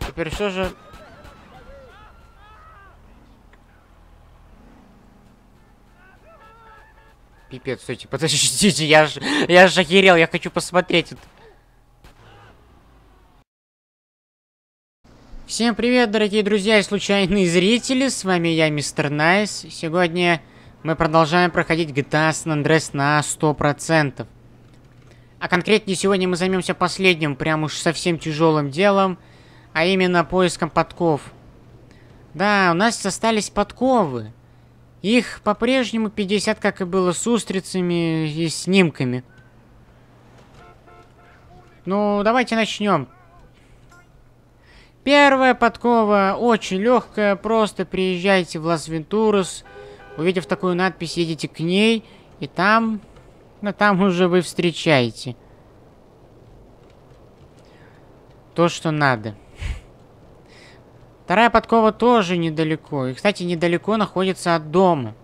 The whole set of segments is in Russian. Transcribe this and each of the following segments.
Теперь что же... Пипец, стойте, подождите, я ж, я ж охерел, я хочу посмотреть это. Всем привет, дорогие друзья и случайные зрители, с вами я, Мистер Найс. Сегодня мы продолжаем проходить GTA San Andreas на 100%. А конкретнее сегодня мы займемся последним, прям уж совсем тяжелым делом, а именно поиском подков. Да, у нас остались подковы. Их по-прежнему 50, как и было с устрицами и снимками. Ну, давайте начнем. Первая подкова очень легкая, просто приезжайте в Лас-Вентурас, увидев такую надпись, едете к ней, и там, ну там уже вы встречаете то, что надо. Вторая подкова тоже недалеко, и, кстати, недалеко находится от дома.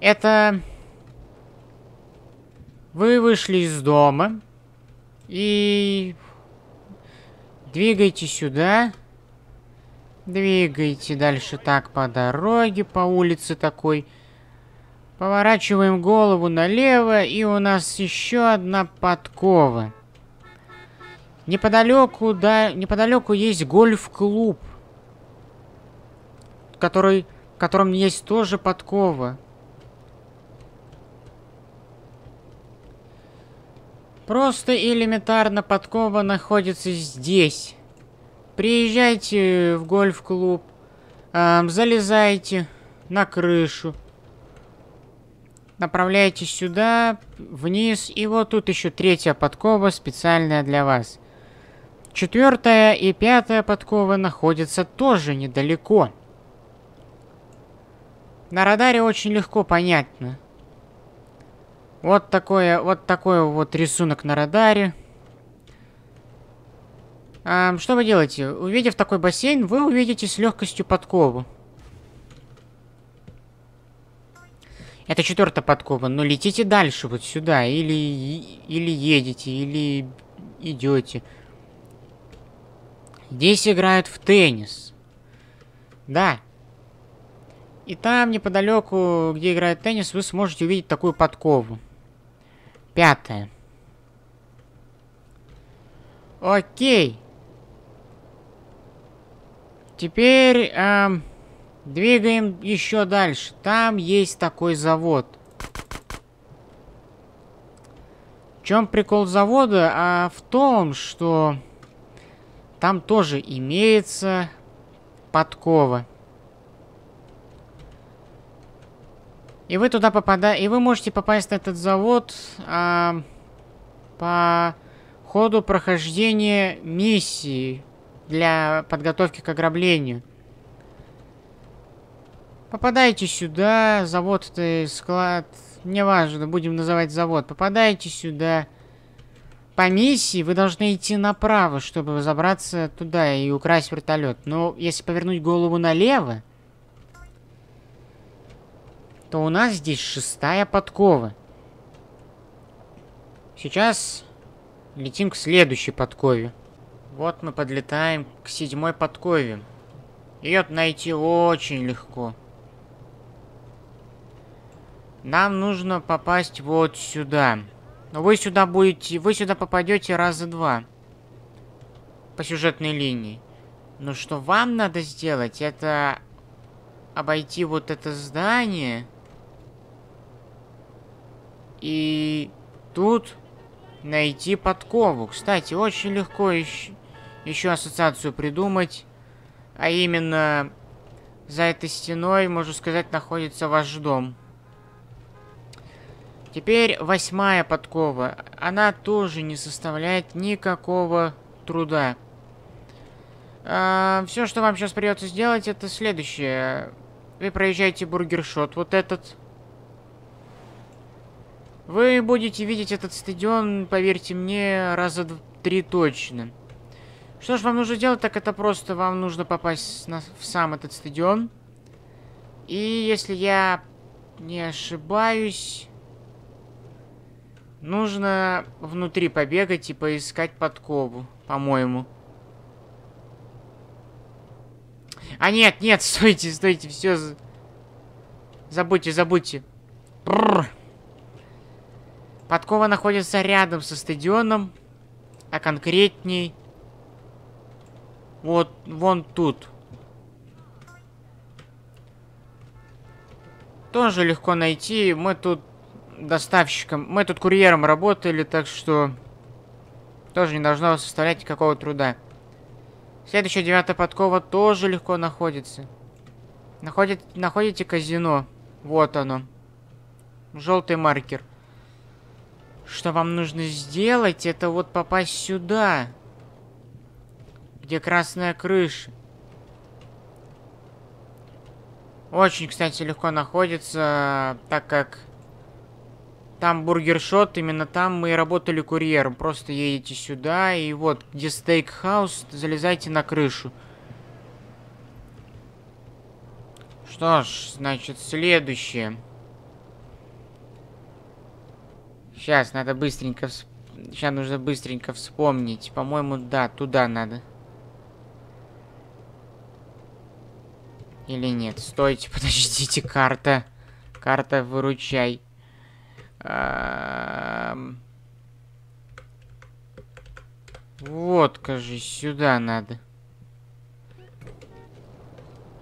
Это... Вы вышли из дома, и Двигайте сюда. Двигайте дальше так по дороге, по улице такой. Поворачиваем голову налево, и у нас еще одна подкова. Неподалеку, да, неподалеку есть гольф-клуб, который, в котором есть тоже подкова. Просто элементарно подкова находится здесь. Приезжайте в гольф-клуб, э, залезайте на крышу, направляйтесь сюда, вниз, и вот тут еще третья подкова специальная для вас. Четвертая и пятая подкова находятся тоже недалеко. На радаре очень легко понятно. Вот такое, вот такой вот рисунок на радаре. А, что вы делаете? Увидев такой бассейн, вы увидите с легкостью подкову. Это четвертая подкова, но летите дальше, вот сюда, или, или едете, или идете. Здесь играют в теннис. Да. И там неподалеку, где играют в теннис, вы сможете увидеть такую подкову. Пятое. Окей. Теперь эм, двигаем еще дальше. Там есть такой завод. В чем прикол завода? А в том, что там тоже имеется подкова. И вы туда попадаете, и вы можете попасть на этот завод а, по ходу прохождения миссии для подготовки к ограблению. Попадайте сюда, завод это склад, неважно, будем называть завод. Попадайте сюда. По миссии вы должны идти направо, чтобы забраться туда и украсть вертолет. Но если повернуть голову налево, то у нас здесь шестая подкова. Сейчас летим к следующей подкове. Вот мы подлетаем к седьмой подкове. Ее найти очень легко. Нам нужно попасть вот сюда. Но вы сюда будете... Вы сюда попадете раза два. По сюжетной линии. Но что вам надо сделать, это обойти вот это здание и тут найти подкову. Кстати, очень легко еще, еще ассоциацию придумать. А именно, за этой стеной, можно сказать, находится ваш дом. Теперь восьмая подкова. Она тоже не составляет никакого труда. А, все, что вам сейчас придется сделать, это следующее. Вы проезжаете бургершот, вот этот. Вы будете видеть этот стадион, поверьте мне, раза три точно. Что ж вам нужно делать, так это просто вам нужно попасть на, в сам этот стадион. И если я не ошибаюсь... Нужно внутри побегать и поискать подкову, по-моему. А нет, нет, стойте, стойте, все. Забудьте, забудьте. Бррр. Подкова находится рядом со стадионом, а конкретней вот вон тут. Тоже легко найти. Мы тут доставщиком, мы тут курьером работали, так что тоже не должно составлять никакого труда. Следующая девятая подкова тоже легко находится. Находит, находите казино. Вот оно. Желтый маркер. Что вам нужно сделать, это вот попасть сюда. Где красная крыша. Очень, кстати, легко находится, так как там бургершот, именно там мы и работали курьером. Просто едете сюда, и вот, где стейкхаус, залезайте на крышу. Что ж, значит, следующее. Сейчас, надо быстренько... Сейчас нужно быстренько вспомнить. По-моему, да, туда надо. Или нет? Стойте, подождите, карта. Карта, выручай. Вот, кажись, сюда надо.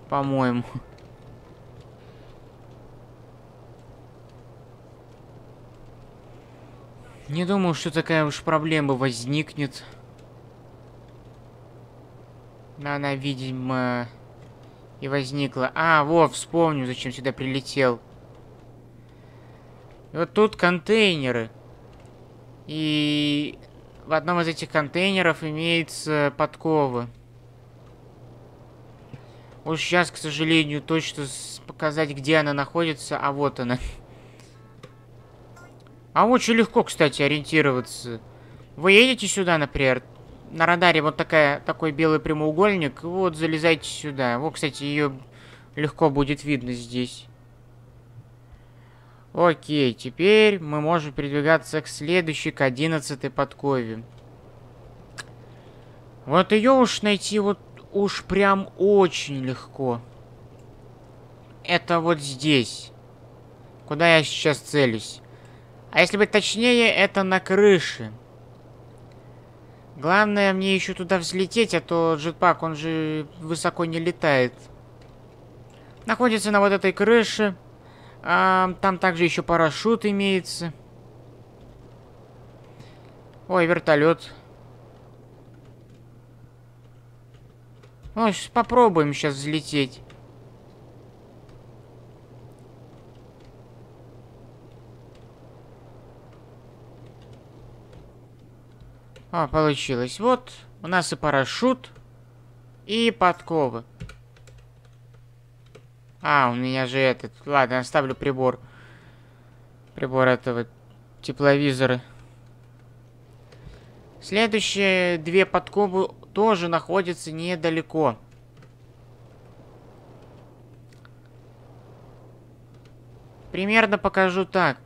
По-моему. Не думал, что такая уж проблема возникнет. Она, видимо, и возникла. А, во, вспомню, зачем сюда прилетел. Вот тут контейнеры. И в одном из этих контейнеров имеется подкова. Вот сейчас, к сожалению, точно показать, где она находится, а вот она. А очень легко, кстати, ориентироваться. Вы едете сюда, например, на радаре вот такая, такой белый прямоугольник, вот залезайте сюда. Вот, кстати, ее легко будет видно здесь. Окей, теперь мы можем передвигаться к следующей, к одиннадцатой подкове. Вот ее уж найти вот уж прям очень легко. Это вот здесь. Куда я сейчас целюсь. А если быть точнее, это на крыше. Главное мне еще туда взлететь, а то джетпак, он же высоко не летает. Находится на вот этой крыше. А, там также еще парашют имеется. Ой, вертолет. Ой, попробуем сейчас взлететь. О, получилось. Вот, у нас и парашют, и подковы. А, у меня же этот... Ладно, оставлю прибор. Прибор этого тепловизора. Следующие две подковы тоже находятся недалеко. Примерно покажу так.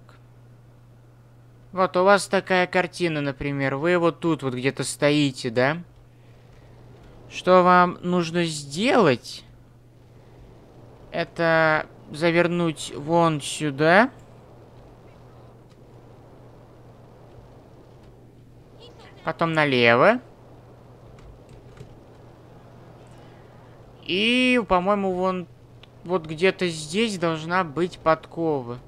Вот у вас такая картина, например. Вы вот тут вот где-то стоите, да? Что вам нужно сделать? Это завернуть вон сюда. Потом налево. И, по-моему, вон вот где-то здесь должна быть подкова.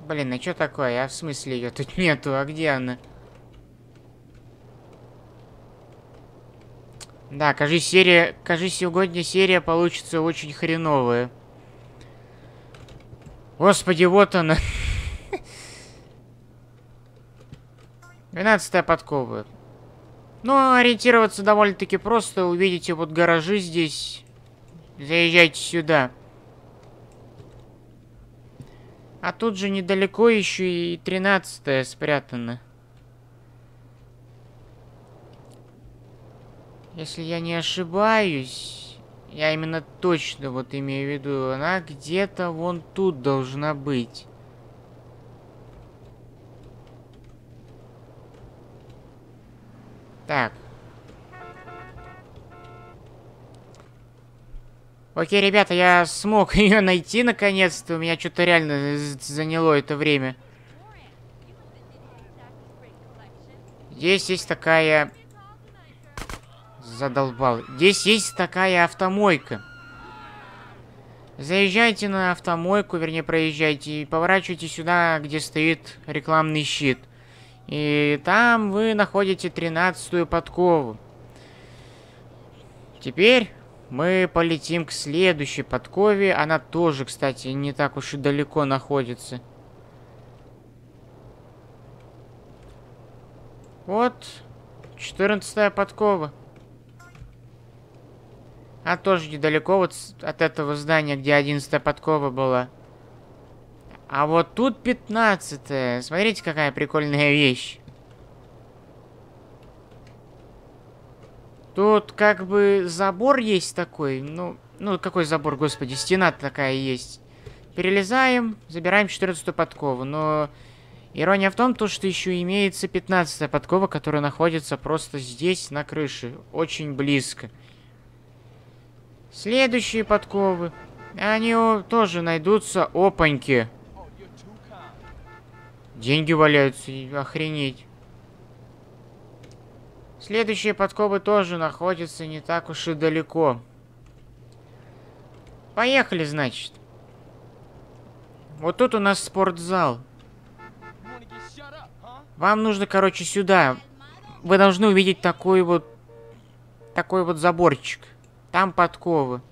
Блин, а что такое? А в смысле ее тут нету? А где она? Да, кажись, серия... Кажись, сегодня серия получится очень хреновая. Господи, вот она. Двенадцатая подкова. Ну, ориентироваться довольно-таки просто. Увидите вот гаражи здесь. Заезжайте сюда. А тут же недалеко еще и тринадцатая спрятана. Если я не ошибаюсь, Я именно точно вот имею в виду. Она где-то вон тут должна быть. Так. Окей, ребята, я смог ее найти наконец-то. У меня что-то реально заняло это время. Здесь есть такая... Задолбал. Здесь есть такая автомойка. Заезжайте на автомойку, вернее, проезжайте, и поворачивайте сюда, где стоит рекламный щит. И там вы находите тринадцатую подкову. Теперь мы полетим к следующей подкове. Она тоже, кстати, не так уж и далеко находится. Вот, 14 подкова. А тоже недалеко вот от этого здания, где 11 подкова была. А вот тут 15 -е. Смотрите, какая прикольная вещь. Тут как бы забор есть такой. Ну, ну какой забор, господи, стена такая есть. Перелезаем, забираем 14 подкову. Но ирония в том, то, что еще имеется 15 подкова, которая находится просто здесь, на крыше. Очень близко. Следующие подковы. Они тоже найдутся. Опаньки. Деньги валяются, охренеть. Следующие подковы тоже находятся не так уж и далеко. Поехали, значит. Вот тут у нас спортзал. Вам нужно, короче, сюда. Вы должны увидеть такой вот... Такой вот заборчик. Там подковы.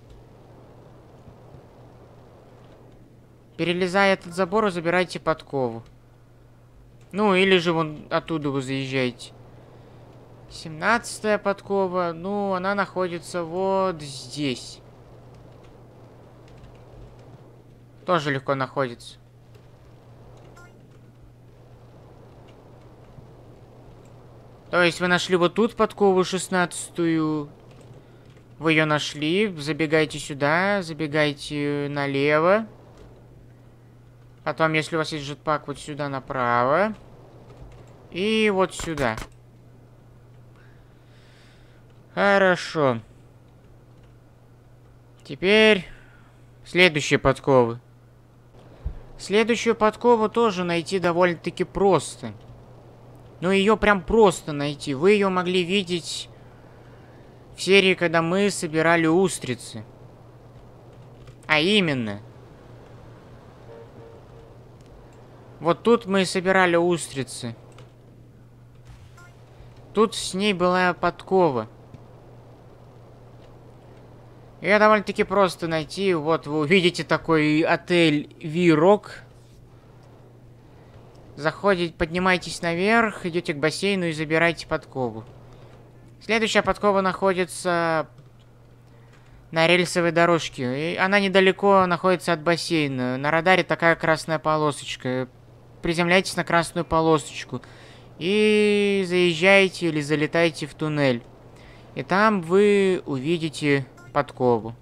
Перелезая этот забор, забирайте подкову. Ну, или же вон оттуда вы заезжаете. Семнадцатая подкова, ну, она находится вот здесь. Тоже легко находится. То есть вы нашли вот тут подкову шестнадцатую. Вы ее нашли, забегайте сюда, забегайте налево. Потом, если у вас есть жетпак, вот сюда направо. И вот сюда. Хорошо. Теперь следующие подковы. Следующую подкову тоже найти довольно-таки просто. Но ее прям просто найти. Вы ее могли видеть в серии, когда мы собирали устрицы. А именно. Вот тут мы собирали устрицы. Тут с ней была подкова. Ее довольно-таки просто найти. Вот вы увидите такой отель Вирок. Заходите, поднимайтесь наверх, идете к бассейну и забирайте подкову. Следующая подкова находится на рельсовой дорожке. И она недалеко находится от бассейна. На радаре такая красная полосочка. Приземляйтесь на красную полосочку. И заезжайте или залетайте в туннель. И там вы увидите подкову.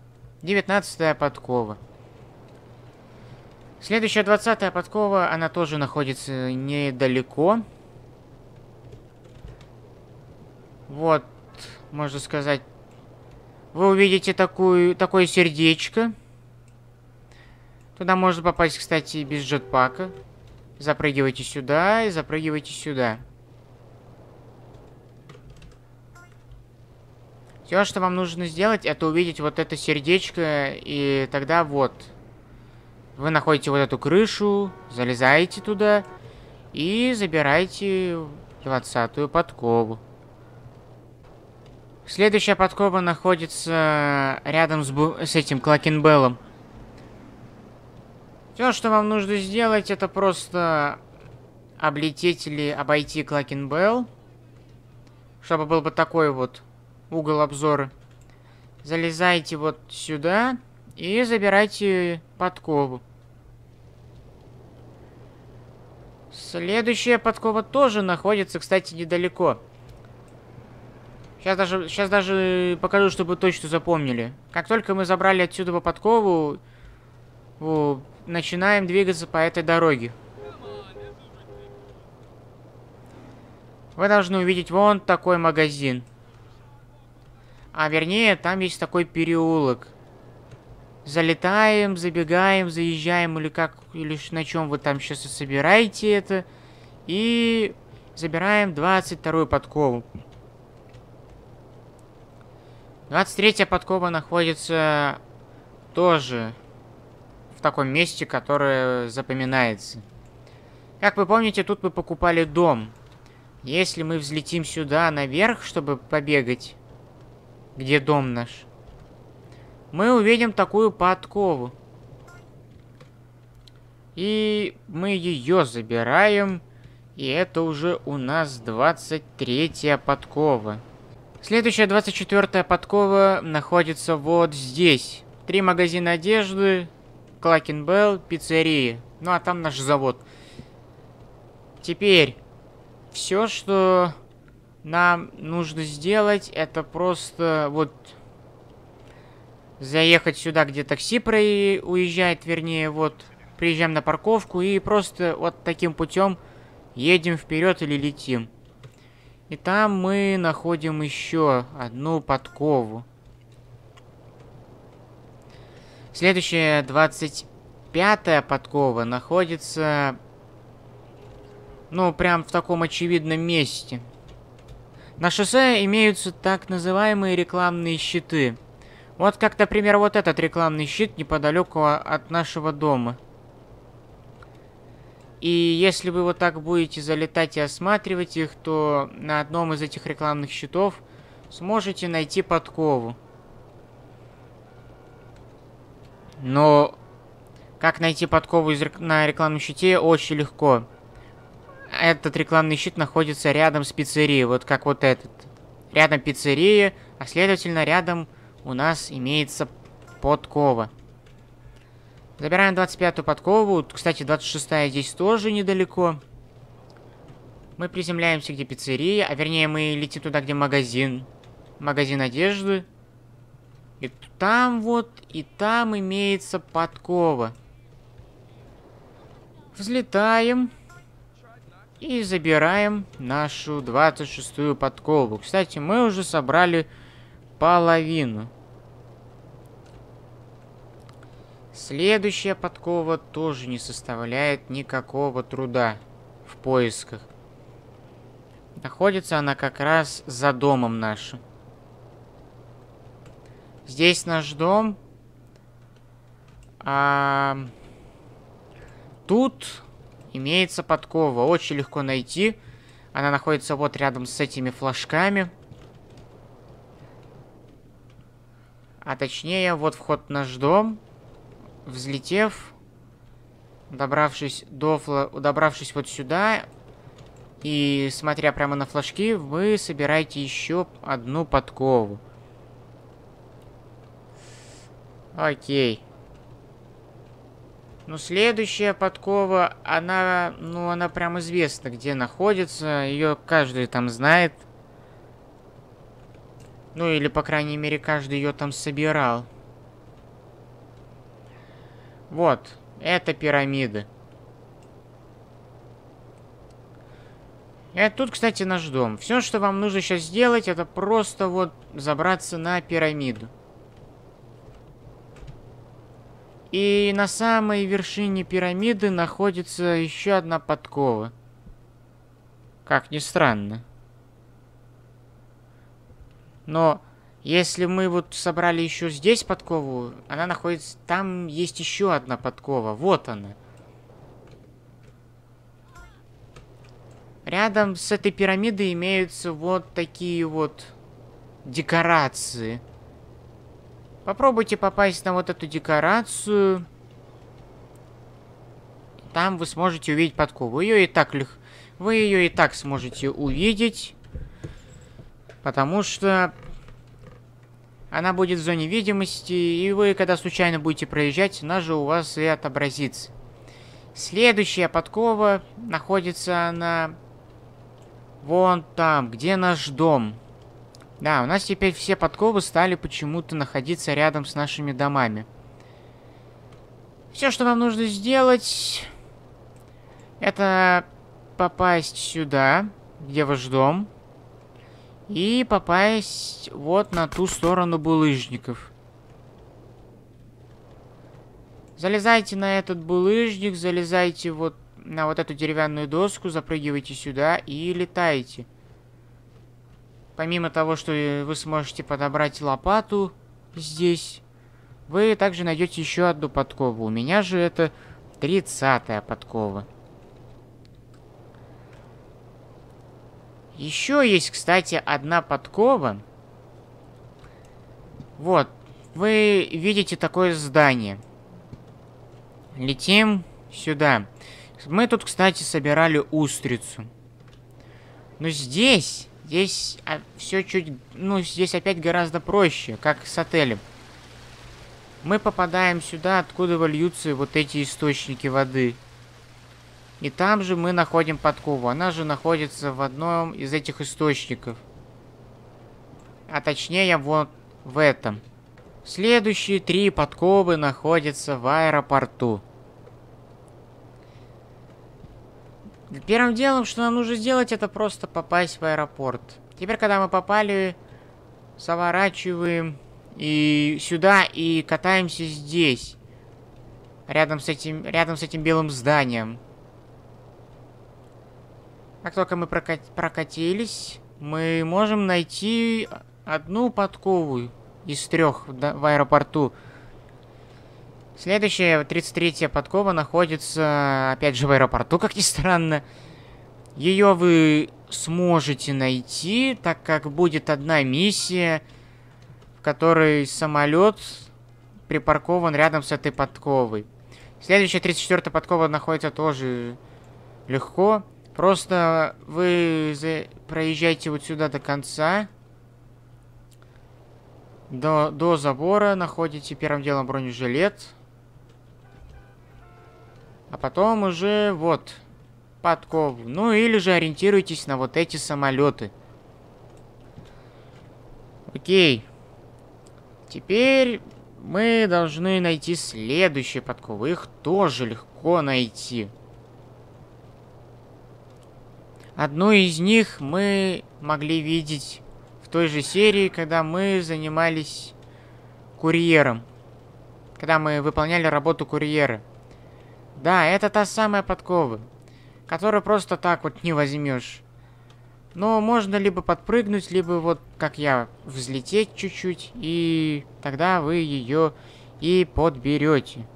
19 подкова. Следующая 20 подкова, она тоже находится недалеко. Вот, можно сказать. Вы увидите такую, такое сердечко. Туда можно попасть, кстати, без джетпака. Запрыгивайте сюда и запрыгивайте сюда. Все, что вам нужно сделать, это увидеть вот это сердечко, и тогда вот. Вы находите вот эту крышу, залезаете туда и забираете двадцатую подкову. Следующая подкова находится рядом с, с этим Клакенбеллом. Все, что вам нужно сделать, это просто облететь или обойти Клакенбелл. Чтобы был бы такой вот угол обзора. Залезайте вот сюда и забирайте подкову. Следующая подкова тоже находится, кстати, недалеко. Сейчас даже, сейчас даже покажу, чтобы точно запомнили. Как только мы забрали отсюда подкову, начинаем двигаться по этой дороге. Вы должны увидеть вон такой магазин. А вернее, там есть такой переулок. Залетаем, забегаем, заезжаем, или как, или на чем вы там сейчас и собираете это. И забираем 22 подкову. 23 подкова находится тоже в таком месте, которое запоминается. Как вы помните, тут мы покупали дом. Если мы взлетим сюда наверх, чтобы побегать, где дом наш, мы увидим такую подкову. И мы ее забираем. И это уже у нас 23 подкова. Следующая 24 подкова находится вот здесь. Три магазина одежды, Клакен Белл, пиццерии. Ну а там наш завод. Теперь, все, что нам нужно сделать, это просто вот заехать сюда, где такси про уезжает, вернее, вот приезжаем на парковку и просто вот таким путем едем вперед или летим. И там мы находим еще одну подкову. Следующая 25 подкова находится ну, прям в таком очевидном месте. На шоссе имеются так называемые рекламные щиты. Вот как, например, вот этот рекламный щит неподалеку от нашего дома. И если вы вот так будете залетать и осматривать их, то на одном из этих рекламных щитов сможете найти подкову. Но как найти подкову из рек на рекламном щите очень легко этот рекламный щит находится рядом с пиццерией, вот как вот этот. Рядом пиццерия, а следовательно рядом у нас имеется подкова. Забираем 25-ю подкову. Кстати, 26-я здесь тоже недалеко. Мы приземляемся, где пиццерия, а вернее мы летим туда, где магазин. Магазин одежды. И там вот, и там имеется подкова. Взлетаем. И забираем нашу 26-ю подкову. Кстати, мы уже собрали половину. Следующая подкова тоже не составляет никакого труда в поисках. Находится она как раз за домом нашим. Здесь наш дом. А... Тут Имеется подкова. Очень легко найти. Она находится вот рядом с этими флажками. А точнее, вот вход в наш дом. Взлетев, добравшись до фла... добравшись вот сюда, и смотря прямо на флажки, вы собираете еще одну подкову. Окей. Ну, следующая подкова, она, ну, она прям известна, где находится. Ее каждый там знает. Ну, или, по крайней мере, каждый ее там собирал. Вот, это пирамиды. Это тут, кстати, наш дом. Все, что вам нужно сейчас сделать, это просто вот забраться на пирамиду. И на самой вершине пирамиды находится еще одна подкова. Как ни странно. Но если мы вот собрали еще здесь подкову, она находится... Там есть еще одна подкова. Вот она. Рядом с этой пирамидой имеются вот такие вот декорации. Попробуйте попасть на вот эту декорацию. Там вы сможете увидеть подкову. Ее и так лег... Вы ее и так сможете увидеть. Потому что она будет в зоне видимости, и вы, когда случайно будете проезжать, она же у вас и отобразится. Следующая подкова находится она вон там, где наш дом. Да, у нас теперь все подковы стали почему-то находиться рядом с нашими домами. Все, что нам нужно сделать, это попасть сюда, где ваш дом, и попасть вот на ту сторону булыжников. Залезайте на этот булыжник, залезайте вот на вот эту деревянную доску, запрыгивайте сюда и летайте. Помимо того, что вы сможете подобрать лопату здесь, вы также найдете еще одну подкову. У меня же это 30 подкова. Еще есть, кстати, одна подкова. Вот, вы видите такое здание. Летим сюда. Мы тут, кстати, собирали устрицу. Но здесь, здесь а, все чуть, ну, здесь опять гораздо проще, как с отелем. Мы попадаем сюда, откуда вольются вот эти источники воды. И там же мы находим подкову. Она же находится в одном из этих источников. А точнее, вот в этом. Следующие три подковы находятся в аэропорту. Первым делом, что нам нужно сделать, это просто попасть в аэропорт. Теперь, когда мы попали, заворачиваем и сюда и катаемся здесь. Рядом с этим, рядом с этим белым зданием. Как только мы прокат, прокатились, мы можем найти одну подкову из трех в аэропорту. Следующая, 33-я подкова, находится, опять же, в аэропорту, как ни странно. Ее вы сможете найти, так как будет одна миссия, в которой самолет припаркован рядом с этой подковой. Следующая, 34-я подкова, находится тоже легко. Просто вы проезжаете вот сюда до конца до, до забора находите первым делом бронежилет. А потом уже вот подкову. Ну или же ориентируйтесь на вот эти самолеты. Окей. Теперь мы должны найти следующие подковы. Их тоже легко найти. Одну из них мы могли видеть той же серии, когда мы занимались курьером. Когда мы выполняли работу курьера. Да, это та самая подкова, которую просто так вот не возьмешь. Но можно либо подпрыгнуть, либо вот как я, взлететь чуть-чуть, и тогда вы ее и подберете.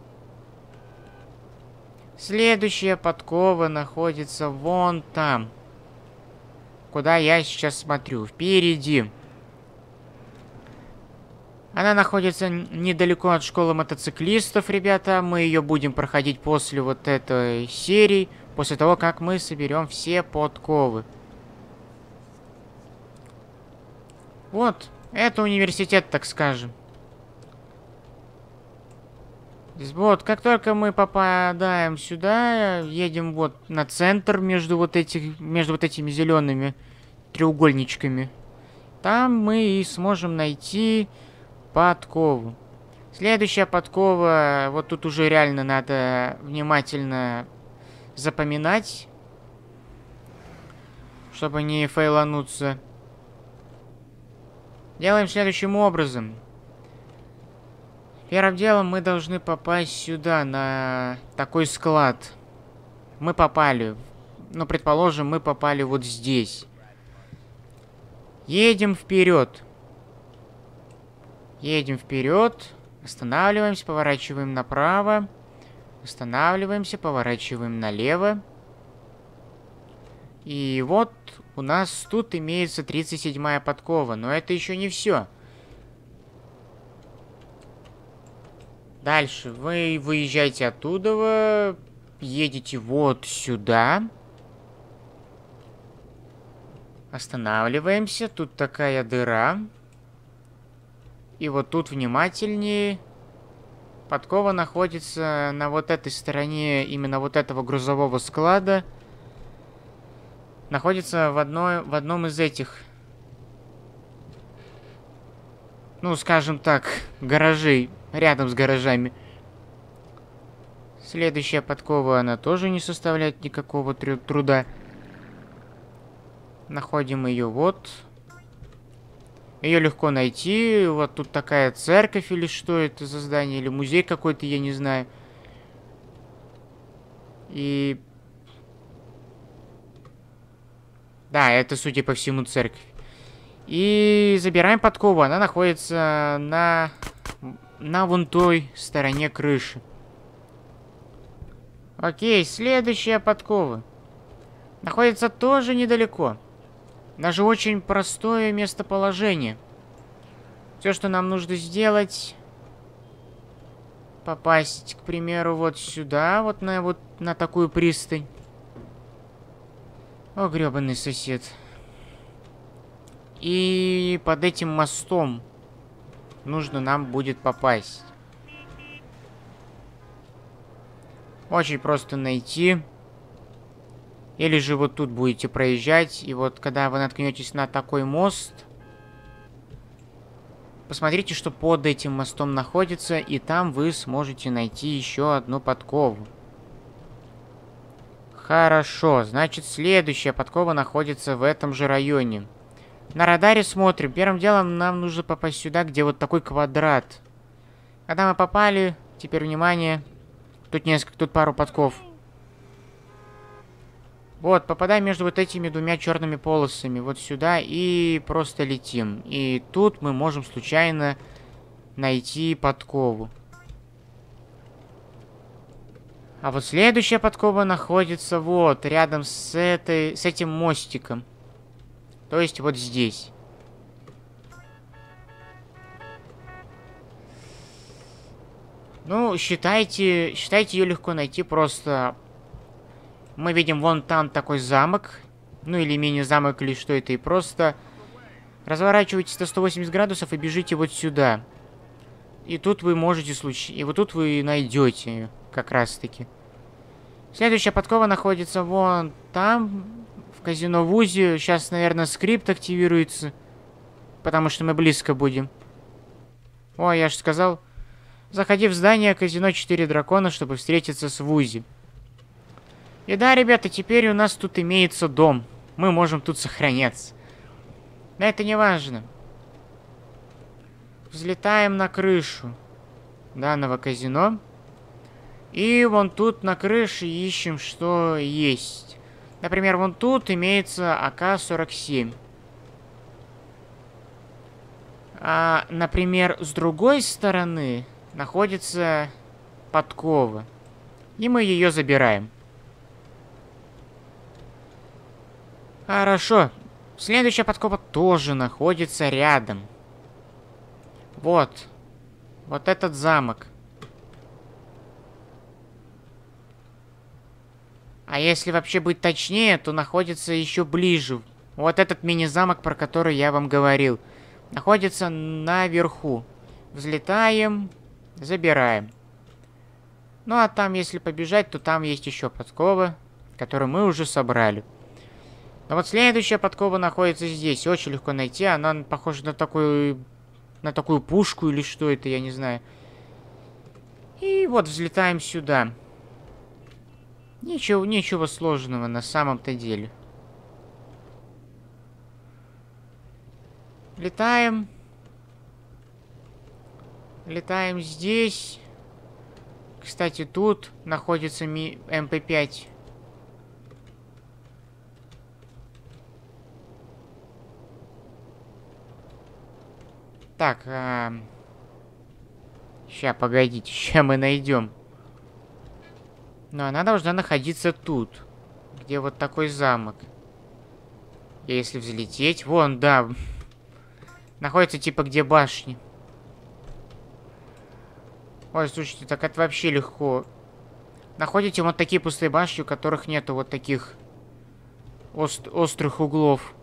Следующая подкова находится вон там куда я сейчас смотрю. Впереди. Она находится недалеко от школы мотоциклистов, ребята. Мы ее будем проходить после вот этой серии. После того, как мы соберем все подковы. Вот. Это университет, так скажем. Вот, как только мы попадаем сюда, едем вот на центр между вот этих, между вот этими зелеными треугольничками. Там мы и сможем найти подкову. Следующая подкова, вот тут уже реально надо внимательно запоминать, чтобы не фейлануться. Делаем следующим образом. Первым делом мы должны попасть сюда, на такой склад. Мы попали. Ну, предположим, мы попали вот здесь. Едем вперед. Едем вперед. Останавливаемся, поворачиваем направо. Останавливаемся, поворачиваем налево. И вот у нас тут имеется 37-я подкова. Но это еще не все. Дальше вы выезжаете оттуда, едете вот сюда. Останавливаемся. Тут такая дыра. И вот тут внимательнее. Подкова находится на вот этой стороне именно вот этого грузового склада. Находится в, одной, в одном из этих ну, скажем так, гаражей, рядом с гаражами. Следующая подкова, она тоже не составляет никакого труда. Находим ее вот. Ее легко найти. Вот тут такая церковь или что это за здание, или музей какой-то, я не знаю. И... Да, это, судя по всему, церковь. И забираем подкову. Она находится на... На вон той стороне крыши. Окей, следующая подкова. Находится тоже недалеко. Даже очень простое местоположение. Все, что нам нужно сделать... Попасть, к примеру, вот сюда, вот на, вот на такую пристань. О, гребаный сосед. И под этим мостом нужно нам будет попасть. Очень просто найти. Или же вот тут будете проезжать, и вот когда вы наткнетесь на такой мост, посмотрите, что под этим мостом находится, и там вы сможете найти еще одну подкову. Хорошо, значит следующая подкова находится в этом же районе. На радаре смотрим. Первым делом нам нужно попасть сюда, где вот такой квадрат. Когда мы попали, теперь внимание, тут несколько, тут пару подков. Вот, попадаем между вот этими двумя черными полосами, вот сюда, и просто летим. И тут мы можем случайно найти подкову. А вот следующая подкова находится вот, рядом с, этой, с этим мостиком. То есть вот здесь. Ну, считайте, считайте ее легко найти, просто мы видим вон там такой замок. Ну или мини-замок, или что это. И просто разворачивайтесь на 180 градусов и бежите вот сюда. И тут вы можете случай... И вот тут вы найдете как раз-таки. Следующая подкова находится вон там, казино Вузе. Сейчас, наверное, скрипт активируется. Потому что мы близко будем. О, я же сказал. Заходи в здание казино 4 дракона, чтобы встретиться с Вузи. И да, ребята, теперь у нас тут имеется дом. Мы можем тут сохраняться. Но это не важно. Взлетаем на крышу данного казино. И вон тут на крыше ищем, что есть. Например, вон тут имеется АК-47. А, например, с другой стороны находится подкова. И мы ее забираем. Хорошо. Следующая подкопа тоже находится рядом. Вот. Вот этот замок. А если вообще быть точнее, то находится еще ближе. Вот этот мини-замок, про который я вам говорил. Находится наверху. Взлетаем, забираем. Ну а там, если побежать, то там есть еще подковы, которые мы уже собрали. Но вот следующая подкова находится здесь. Очень легко найти. Она похожа на такую... На такую пушку или что это, я не знаю. И вот взлетаем сюда. Ничего, ничего сложного на самом-то деле. Летаем. Летаем здесь. Кстати, тут находится МП-5. Так, а... Сейчас, погодите, сейчас мы найдем. Но она должна находиться тут. Где вот такой замок. И если взлететь... Вон, да. Находится типа где башни. Ой, слушайте, так это вообще легко. Находите вот такие пустые башни, у которых нету вот таких ост острых углов.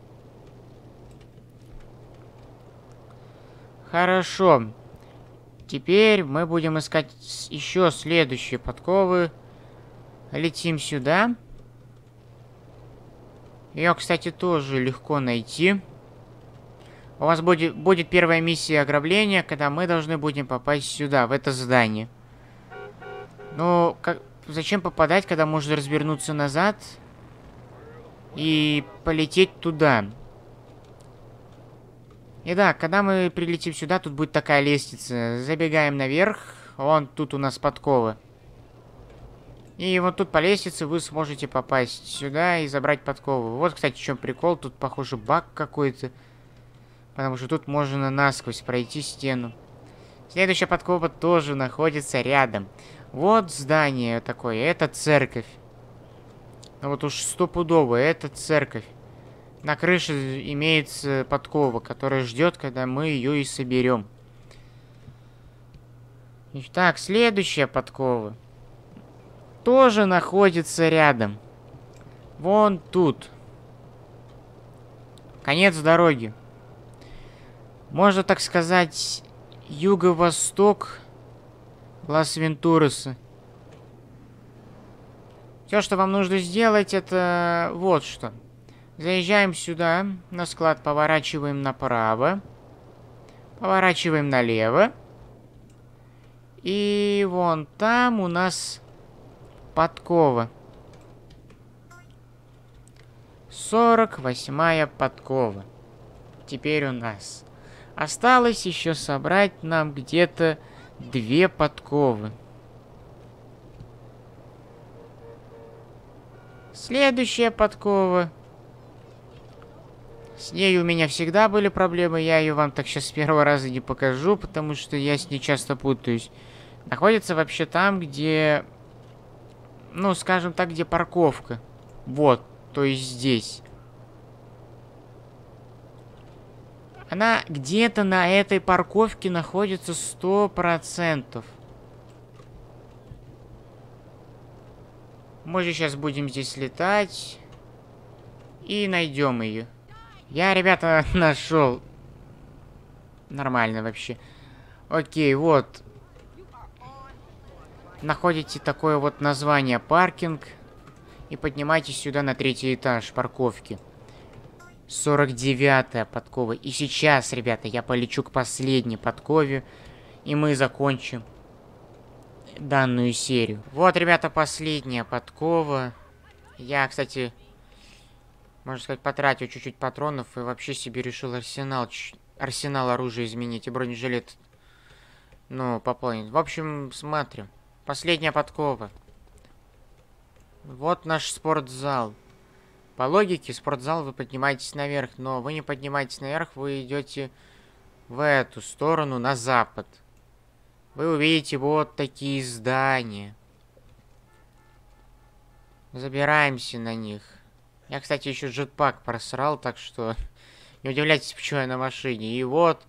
Хорошо. Теперь мы будем искать еще следующие подковы. Летим сюда. Ее, кстати, тоже легко найти. У вас будет, будет первая миссия ограбления, когда мы должны будем попасть сюда, в это здание. Ну, как, зачем попадать, когда можно развернуться назад и полететь туда? И да, когда мы прилетим сюда, тут будет такая лестница. Забегаем наверх. Вон тут у нас подковы. И вот тут по лестнице вы сможете попасть сюда и забрать подкову. Вот, кстати, в чем прикол. Тут, похоже, баг какой-то. Потому что тут можно насквозь пройти стену. Следующая подкова тоже находится рядом. Вот здание такое. Это церковь. Ну вот уж стопудово, это церковь. На крыше имеется подкова, которая ждет, когда мы ее и соберем. Так, следующая подкова. Тоже находится рядом. Вон тут. Конец дороги. Можно так сказать, юго-восток Лас-Вентуреса. Все, что вам нужно сделать, это вот что. Заезжаем сюда, на склад поворачиваем направо. Поворачиваем налево. И вон там у нас подкова. 48 подкова. Теперь у нас. Осталось еще собрать нам где-то две подковы. Следующая подкова. С ней у меня всегда были проблемы, я ее вам так сейчас с первого раза не покажу, потому что я с ней часто путаюсь. Находится вообще там, где... Ну, скажем так, где парковка. Вот, то есть здесь. Она где-то на этой парковке находится сто процентов. Мы же сейчас будем здесь летать. И найдем ее. Я, ребята, нашел. Нормально вообще. Окей, вот. Находите такое вот название паркинг. И поднимайтесь сюда на третий этаж парковки. 49-я подкова. И сейчас, ребята, я полечу к последней подкове. И мы закончим данную серию. Вот, ребята, последняя подкова. Я, кстати, можно сказать, потратил чуть-чуть патронов и вообще себе решил арсенал, арсенал оружия изменить и бронежилет, ну, пополнить. В общем, смотрим. Последняя подкова. Вот наш спортзал. По логике, спортзал вы поднимаетесь наверх, но вы не поднимаетесь наверх, вы идете в эту сторону, на запад. Вы увидите вот такие здания. Забираемся на них. Я, кстати, еще джетпак просрал, так что не удивляйтесь, почему я на машине. И вот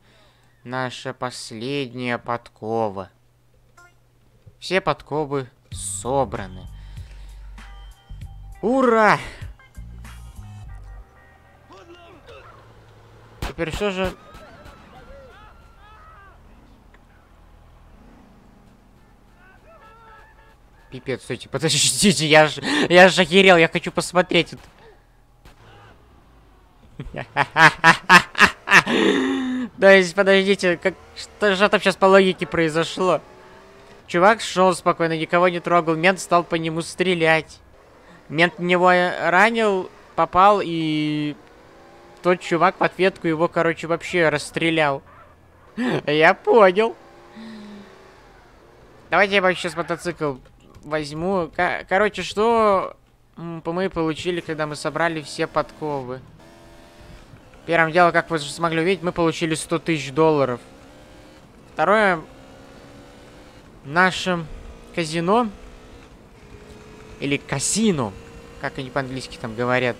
наша последняя подкова. Все подковы собраны. Ура! Теперь что же... Пипец, стойте, подождите, я ж, я ж охерел, я хочу посмотреть это. То есть, подождите, как, что же там сейчас по логике произошло? Чувак шел спокойно, никого не трогал, мент стал по нему стрелять. Мент него ранил, попал и тот чувак в ответку его, короче, вообще расстрелял. Я понял. Давайте я вообще сейчас мотоцикл возьму. короче, что мы получили, когда мы собрали все подковы? Первым делом, как вы смогли увидеть, мы получили 100 тысяч долларов. Второе, нашем казино, или касино, как они по-английски там говорят,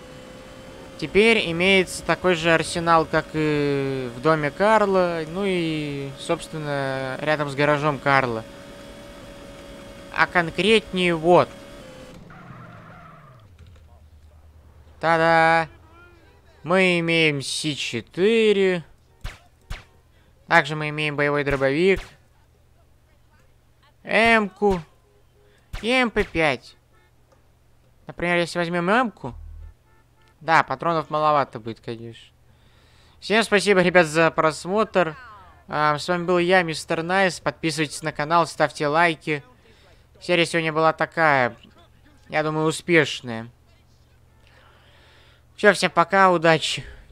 Теперь имеется такой же арсенал, как и в доме Карла, ну и, собственно, рядом с гаражом Карла. А конкретнее вот. Та-да! Мы имеем С4. Также мы имеем боевой дробовик. М-ку. И МП-5. Например, если возьмем М-ку, да, патронов маловато будет, конечно. Всем спасибо, ребят, за просмотр. А, с вами был я, Мистер Найс. Подписывайтесь на канал, ставьте лайки. Серия сегодня была такая, я думаю, успешная. Все, всем пока, удачи.